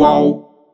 whoa.